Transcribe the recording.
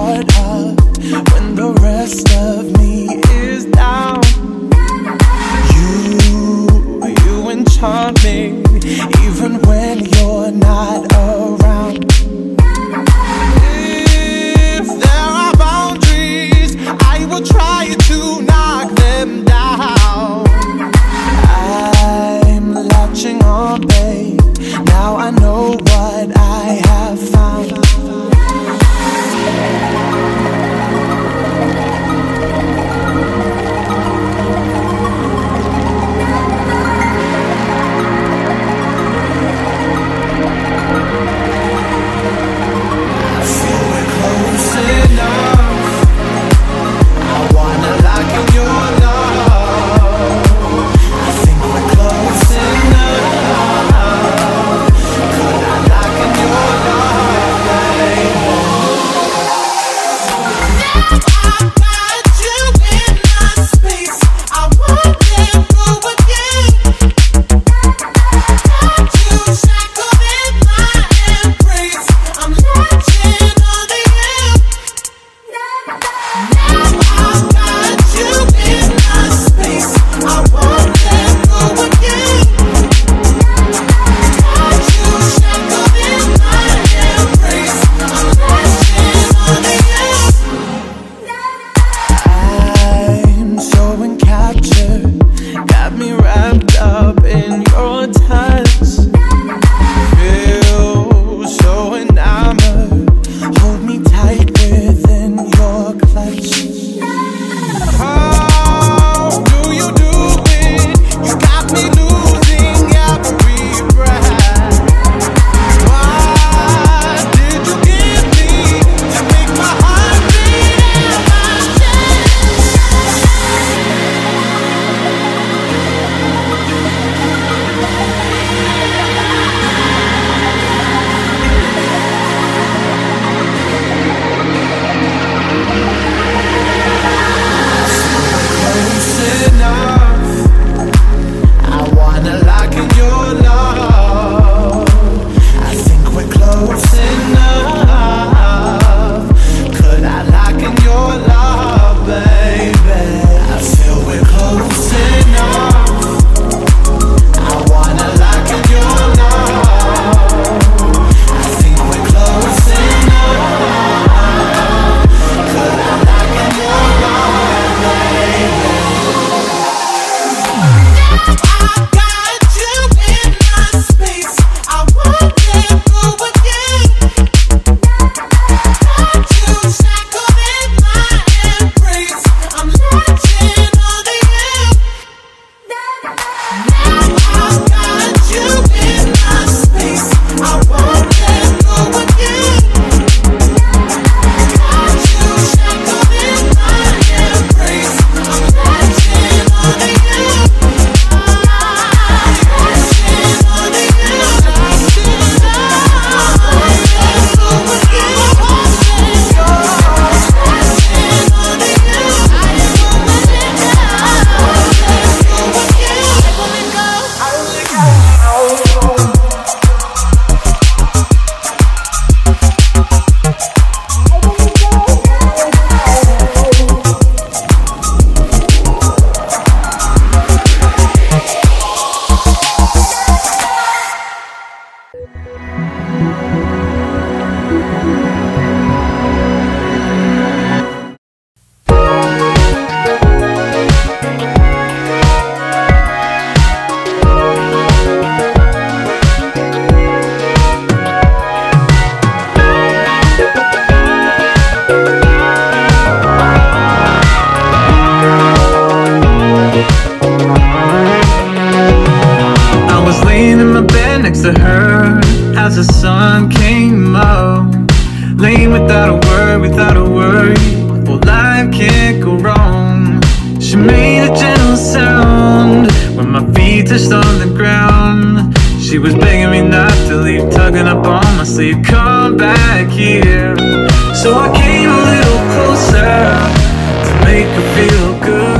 heart up when the rest of me is down. You, you enchant me even when. next to her as the sun came up. Laying without a word, without a worry. Well, life can't go wrong. She made a gentle sound when my feet touched on the ground. She was begging me not to leave, tugging up on my sleeve. Come back here. So I came a little closer to make her feel good.